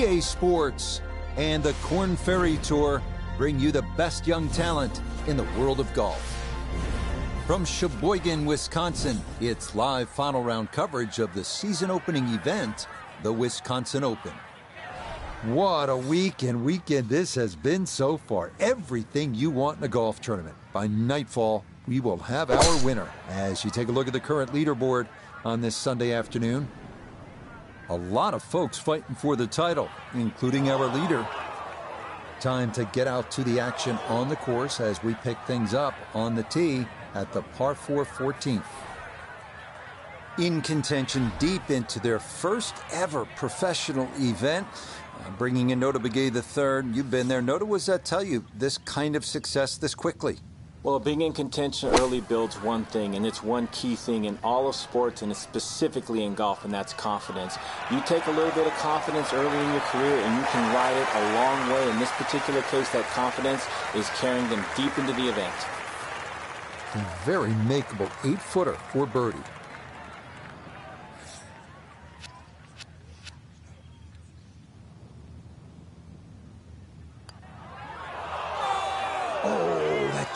EA Sports, and the Korn Ferry Tour bring you the best young talent in the world of golf. From Sheboygan, Wisconsin, it's live final round coverage of the season opening event, the Wisconsin Open. What a week and weekend this has been so far. Everything you want in a golf tournament. By nightfall, we will have our winner. As you take a look at the current leaderboard on this Sunday afternoon, a lot of folks fighting for the title, including our leader. Time to get out to the action on the course as we pick things up on the tee at the par 4 14th. In contention deep into their first ever professional event, uh, bringing in Notah Begay III. You've been there. Notah, was that tell you this kind of success this quickly? Well, being in contention early builds one thing, and it's one key thing in all of sports, and it's specifically in golf, and that's confidence. You take a little bit of confidence early in your career, and you can ride it a long way. In this particular case, that confidence is carrying them deep into the event. A very makeable eight-footer for birdie.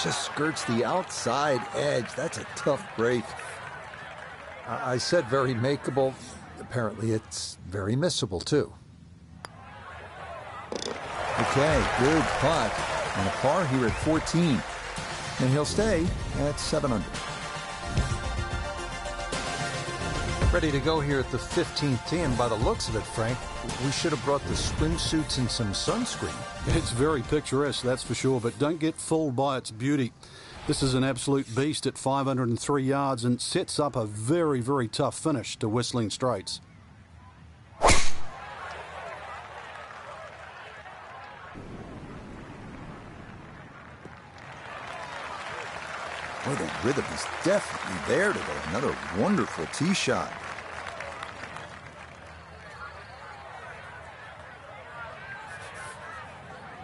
Just skirts the outside edge. That's a tough break. I said very makeable. Apparently, it's very missable, too. Okay, good putt. And a par here at 14. And he'll stay at 7 under. Ready to go here at the 15th tee, and by the looks of it, Frank, we should have brought the swimsuits and some sunscreen. It's very picturesque, that's for sure, but don't get fooled by its beauty. This is an absolute beast at 503 yards and sets up a very, very tough finish to Whistling Straits. Well, the rhythm is definitely there today. Another wonderful tee shot.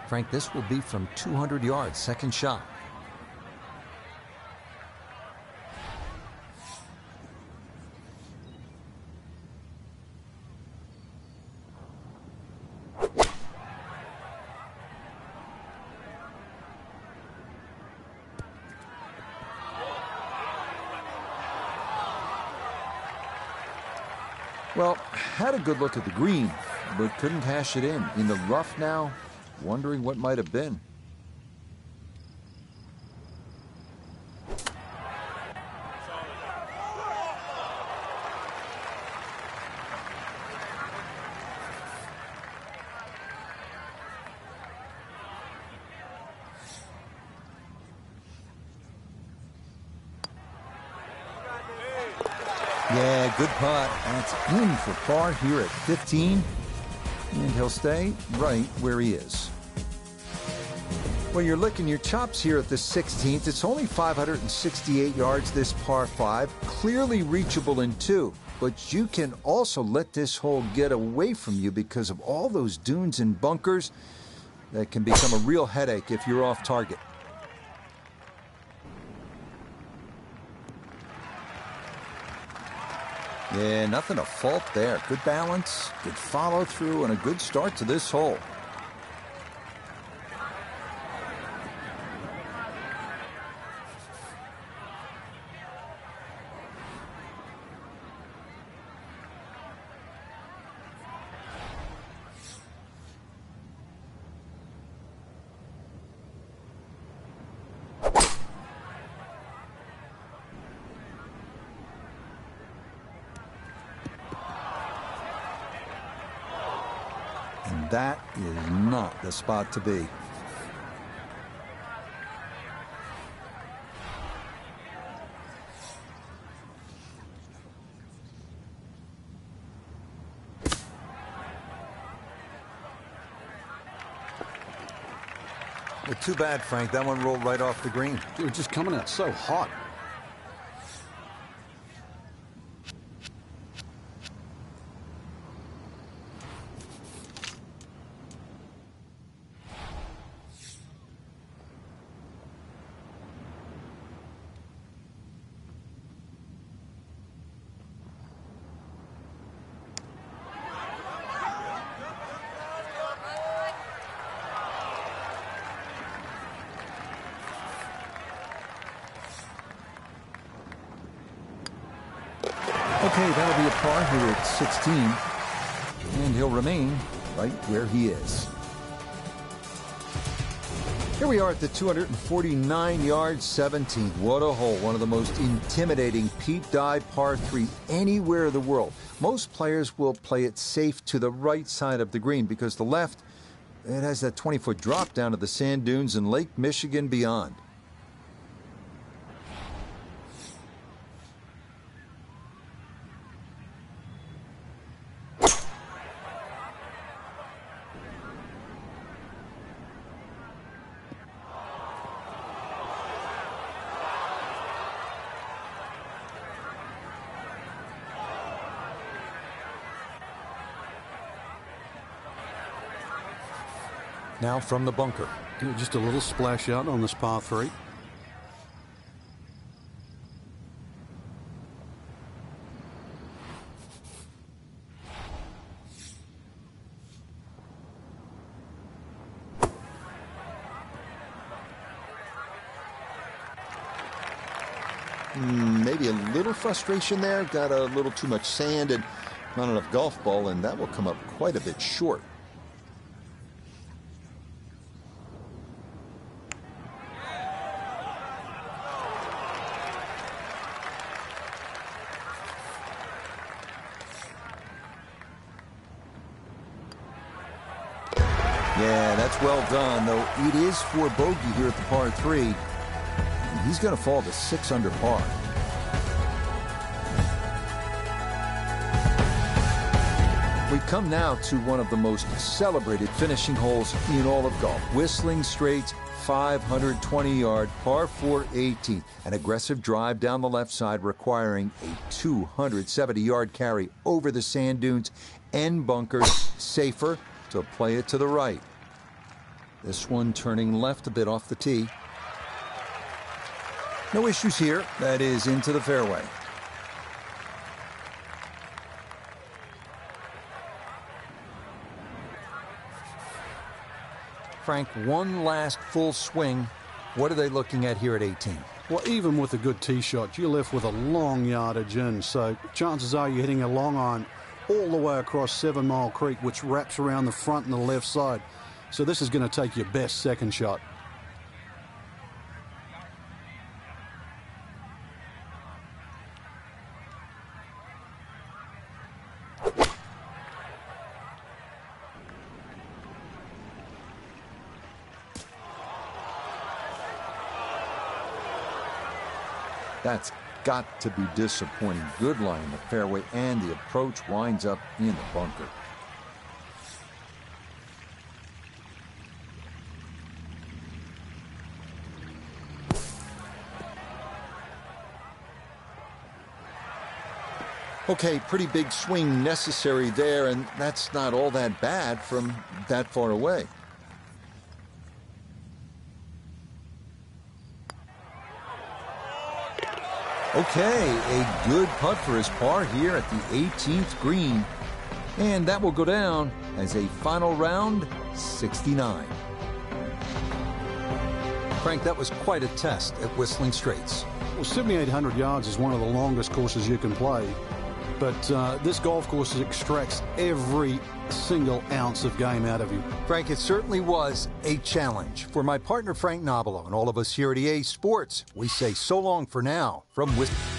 Frank, this will be from 200 yards, second shot. Well, had a good look at the green, but couldn't cash it in. In the rough now, wondering what might have been. Yeah, good putt. That's in for par here at 15. And he'll stay right where he is. Well, you're licking your chops here at the 16th. It's only 568 yards this par 5, clearly reachable in two. But you can also let this hole get away from you because of all those dunes and bunkers that can become a real headache if you're off target. Yeah, nothing to fault there. Good balance, good follow through, and a good start to this hole. that is spot to be. Well, too bad, Frank. That one rolled right off the green. Was just coming out so hot. Okay, that'll be a par here at 16. And he'll remain right where he is. Here we are at the 249 yard 17th. What a hole. One of the most intimidating Pete Dye par 3 anywhere in the world. Most players will play it safe to the right side of the green because the left, it has that 20 foot drop down to the sand dunes and Lake Michigan beyond. Now from the bunker. Just a little splash out on this par three. Mm, maybe a little frustration there. Got a little too much sand and not enough golf ball, and that will come up quite a bit short. Yeah, that's well done, though it is for bogey here at the par three. He's going to fall to six under par. We come now to one of the most celebrated finishing holes in all of golf. Whistling Straits, 520-yard par 4 18. An aggressive drive down the left side requiring a 270-yard carry over the sand dunes and bunkers. Safer to play it to the right. This one turning left a bit off the tee. No issues here. That is into the fairway. Frank, one last full swing. What are they looking at here at 18? Well, even with a good tee shot, you're left with a long yardage in. So chances are you're hitting a long iron all the way across Seven Mile Creek, which wraps around the front and the left side. So this is going to take your best second shot. That's got to be disappointing. Good line in the fairway, and the approach winds up in the bunker. Okay, pretty big swing necessary there, and that's not all that bad from that far away. Okay, a good putt for his par here at the 18th green. And that will go down as a final round 69. Frank, that was quite a test at Whistling Straits. Well, 7,800 yards is one of the longest courses you can play. But uh, this golf course extracts every single ounce of game out of you. Frank, it certainly was a challenge. For my partner Frank Nobilo and all of us here at EA Sports, we say so long for now from Whistling.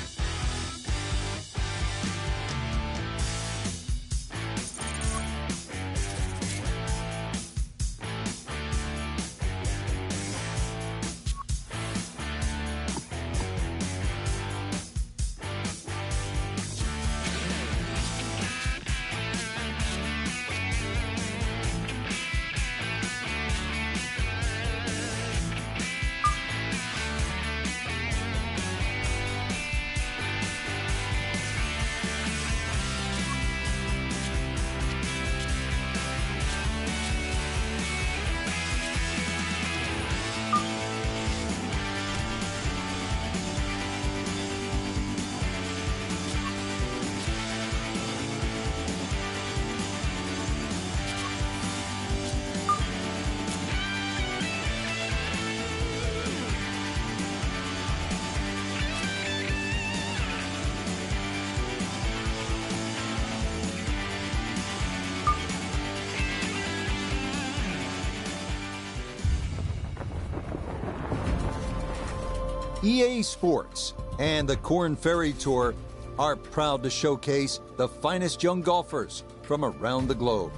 EA Sports and the Korn Ferry Tour are proud to showcase the finest young golfers from around the globe.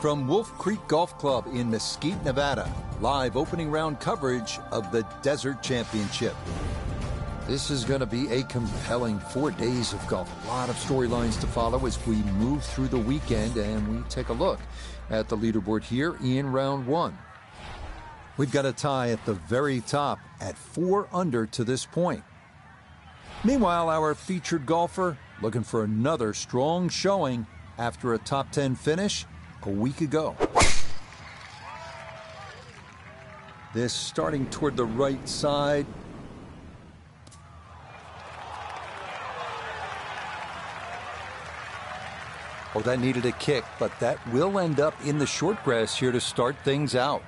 From Wolf Creek Golf Club in Mesquite, Nevada, live opening round coverage of the Desert Championship. This is going to be a compelling four days of golf. A lot of storylines to follow as we move through the weekend and we take a look at the leaderboard here in round one. We've got a tie at the very top at four under to this point. Meanwhile, our featured golfer looking for another strong showing after a top 10 finish a week ago. This starting toward the right side. Oh, that needed a kick, but that will end up in the short grass here to start things out.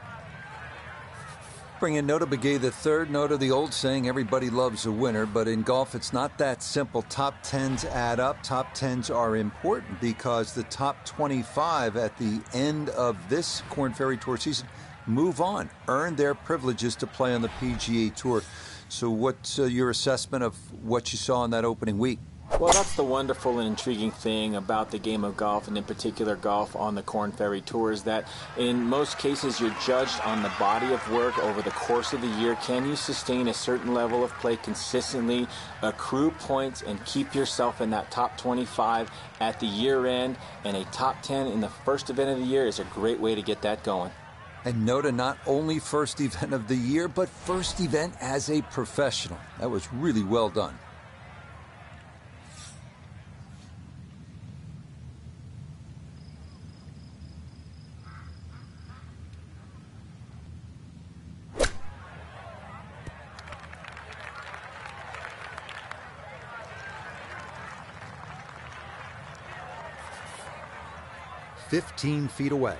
Bring in Notah Begay the third. note of the old saying, everybody loves a winner, but in golf, it's not that simple. Top tens add up. Top tens are important because the top 25 at the end of this Korn Ferry Tour season move on, earn their privileges to play on the PGA Tour. So, what's uh, your assessment of what you saw in that opening week? Well, that's the wonderful and intriguing thing about the game of golf, and in particular golf on the Korn Ferry Tour, is that in most cases you're judged on the body of work over the course of the year. Can you sustain a certain level of play consistently, accrue points, and keep yourself in that top 25 at the year end? And a top 10 in the first event of the year is a great way to get that going. And Notah not only first event of the year, but first event as a professional. That was really well done. Fifteen feet away.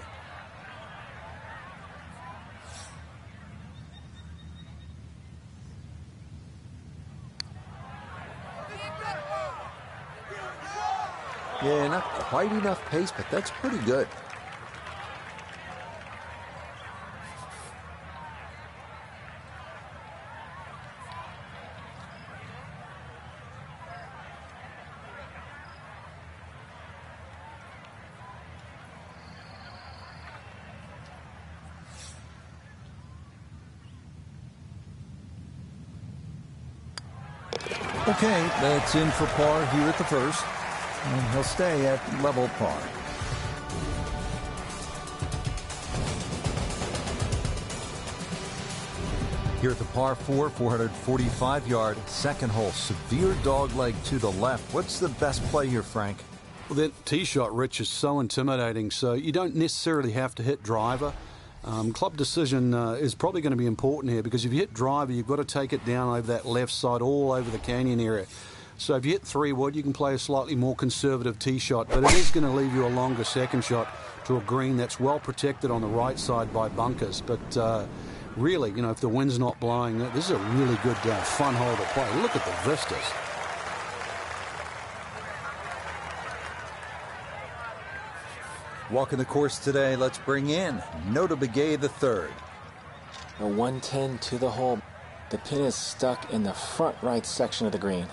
Yeah, not quite enough pace, but that's pretty good. Okay, that's in for par here at the first. And he'll stay at level par. Here at the par 4, 445 yard, second hole, severe dog leg to the left. What's the best play here, Frank? Well, that tee shot, Rich, is so intimidating. So you don't necessarily have to hit driver. Um, club decision uh, is probably going to be important here because if you hit driver, you've got to take it down over that left side, all over the canyon area. So if you hit three wood, you can play a slightly more conservative tee shot, but it is going to leave you a longer second shot to a green that's well protected on the right side by bunkers. But uh, really, you know, if the wind's not blowing, this is a really good uh, fun hole to play. Look at the vistas. Walking the course today, let's bring in Notah Begay the third. A 110 to the hole. The pin is stuck in the front right section of the green.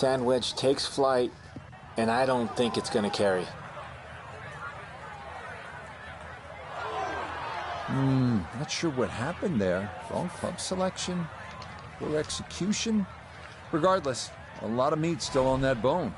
Sandwich takes flight, and I don't think it's going to carry. Hmm, not sure what happened there. Wrong club selection, poor execution. Regardless, a lot of meat still on that bone.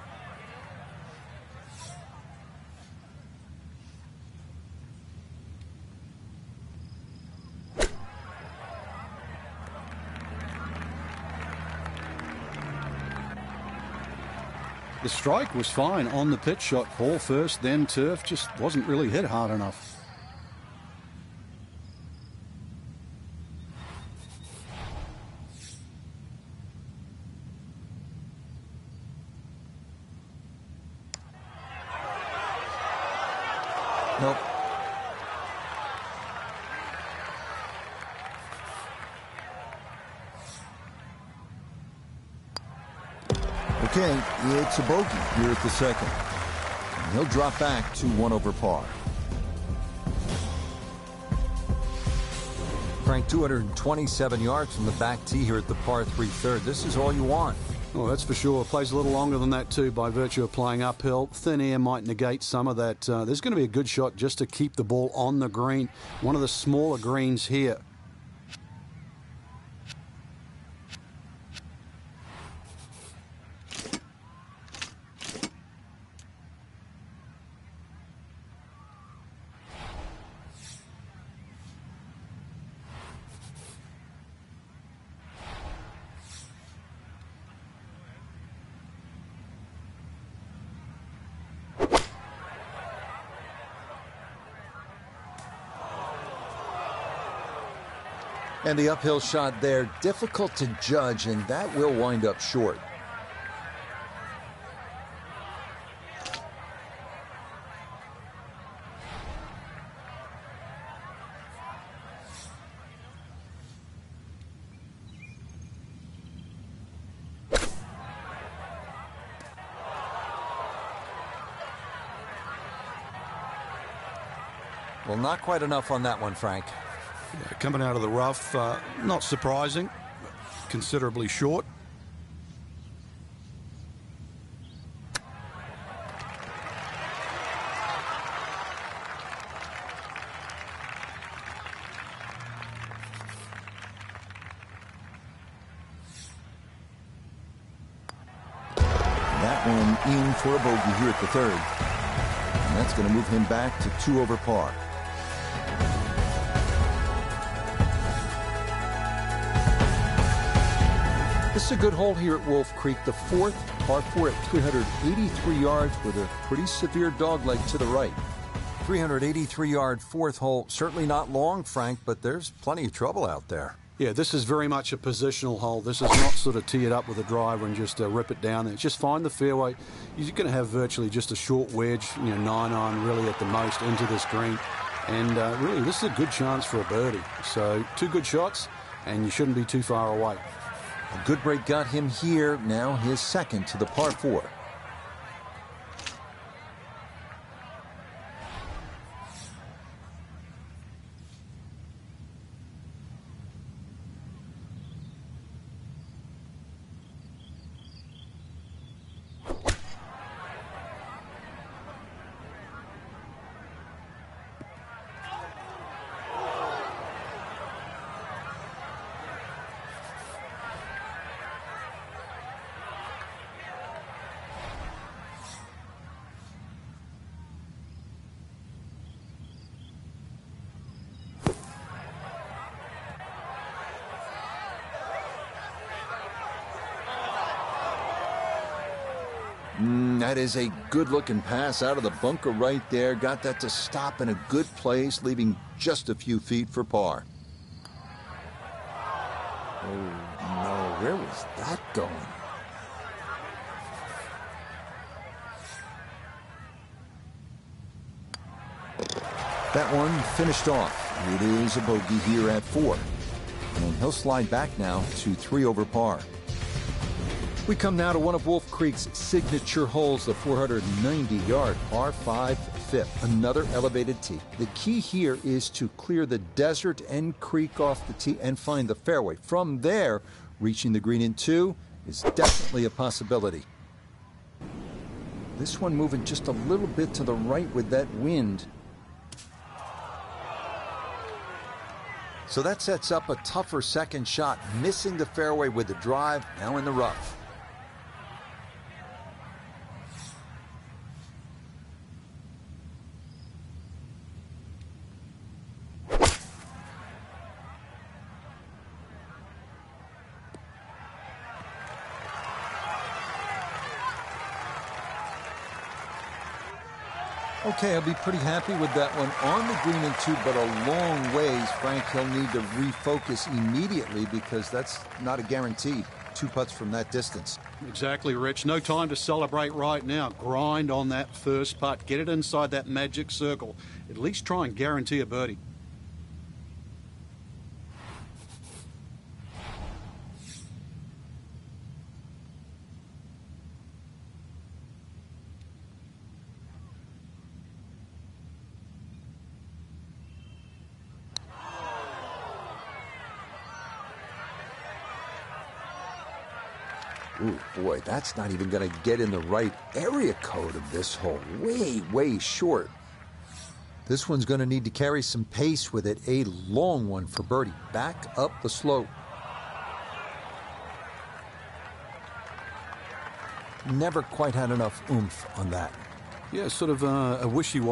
The strike was fine on the pitch shot. Ball first, then turf. Just wasn't really hit hard enough. Nope. Okay, it's a bogey here at the second. And he'll drop back to one over par. Frank, 227 yards from the back tee here at the par 3 third. This is all you want. Well, that's for sure. Plays a little longer than that, too, by virtue of playing uphill. Thin air might negate some of that. Uh, there's going to be a good shot just to keep the ball on the green. One of the smaller greens here. And the uphill shot there, difficult to judge, and that will wind up short. Well, not quite enough on that one, Frank. Coming out of the rough, uh, not surprising, considerably short. That one in for a bogey here at the third. And that's going to move him back to two over par. This is a good hole here at Wolf Creek, the fourth par four at 383 yards with a pretty severe dogleg to the right. 383 yard fourth hole, certainly not long, Frank, but there's plenty of trouble out there. Yeah, this is very much a positional hole. This is not sort of tee it up with a driver and just uh, rip it down there. Just find the fairway. You're going to have virtually just a short wedge, you know, nine iron really at the most into this green. And uh, really, this is a good chance for a birdie. So, two good shots, and you shouldn't be too far away. A good break got him here, now his second to the par four. Mm, that is a good looking pass out of the bunker right there. Got that to stop in a good place, leaving just a few feet for par. Oh, no. Where was that going? That one finished off. It is a bogey here at four. And he'll slide back now to three over par. We come now to one of Wolf Creek's signature holes, the 490-yard R5 fifth, another elevated tee. The key here is to clear the desert and creek off the tee and find the fairway. From there, reaching the green in two is definitely a possibility. This one moving just a little bit to the right with that wind. So that sets up a tougher second shot, missing the fairway with the drive, now in the rough. Okay, I'll be pretty happy with that one on the green and two, but a long ways. Frank, he'll need to refocus immediately because that's not a guarantee. two putts from that distance. Exactly, Rich. No time to celebrate right now. Grind on that first putt. Get it inside that magic circle. At least try and guarantee a birdie. Ooh, boy, that's not even going to get in the right area code of this hole. Way, way short. This one's going to need to carry some pace with it. A long one for birdie. Back up the slope. Never quite had enough oomph on that. Yeah, sort of uh, a wishy-washy.